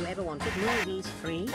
you ever wanted movies free?